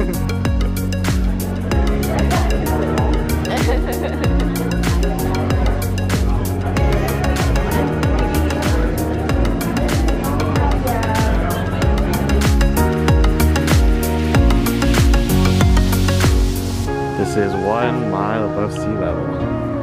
This is one mile above sea level.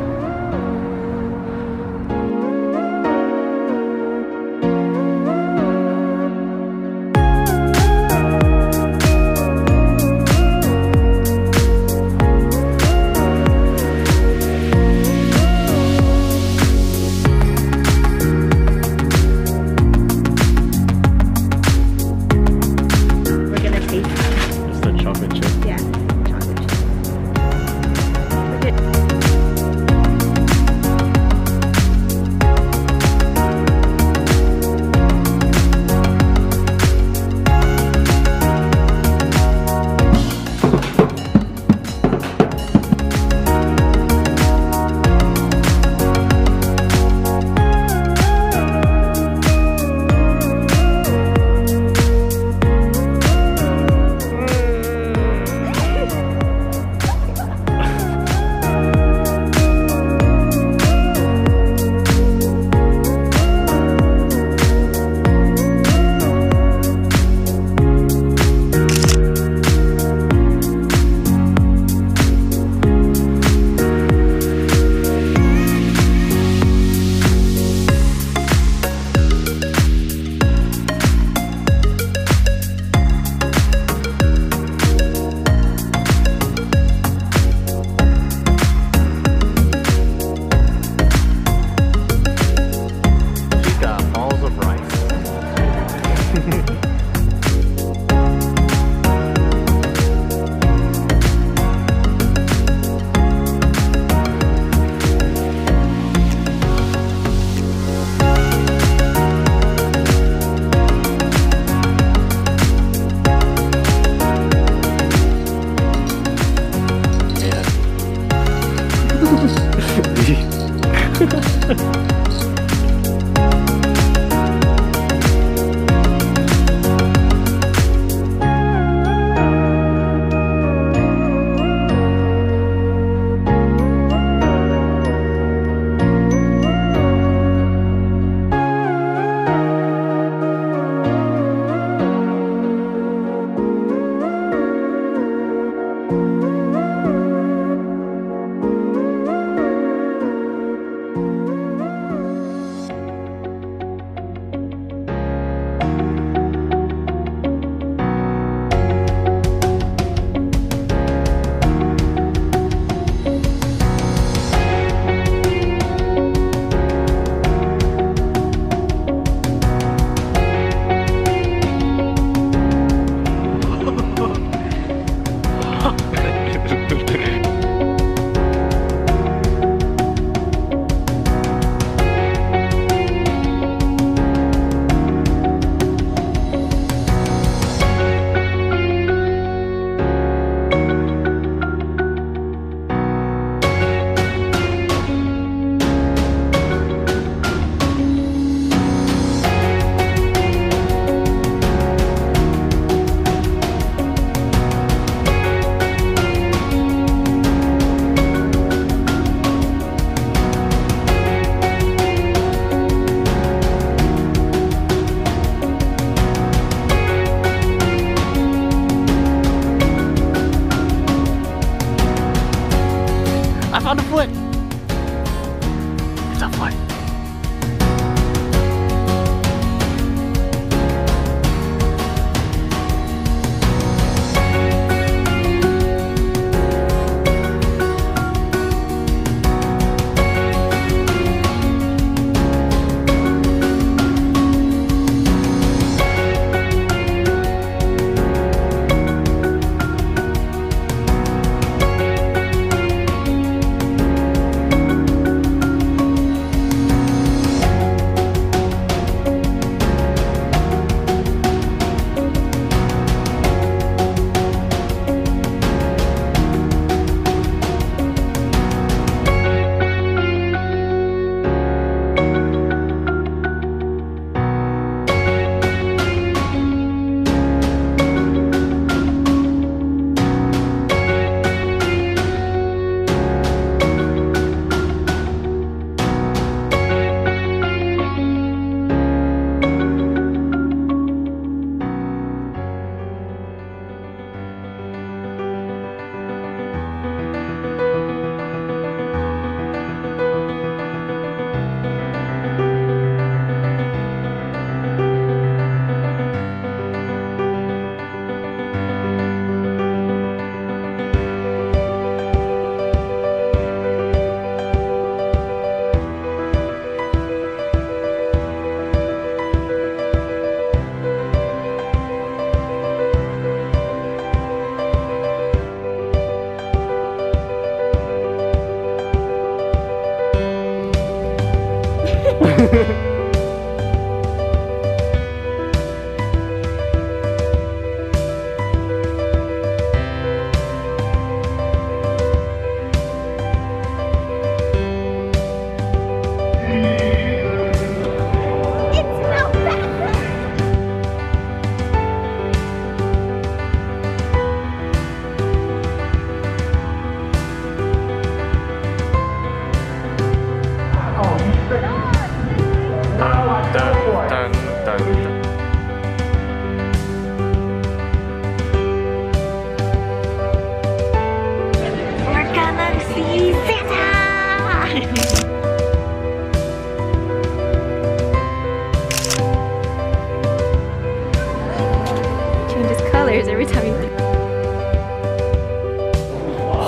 Changes colors every time you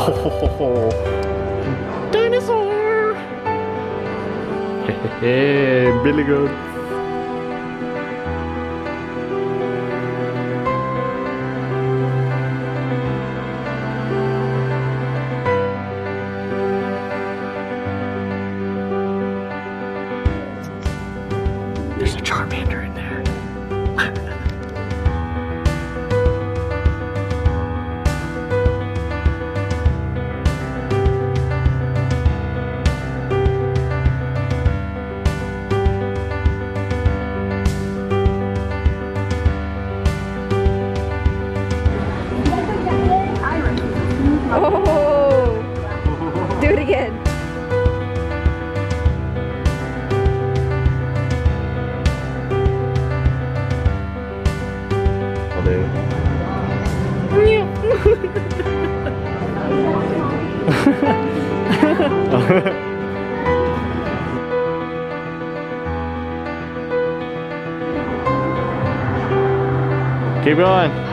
ho, ho, ho, Dinosaur! Hey, Billy Goat. Keep going.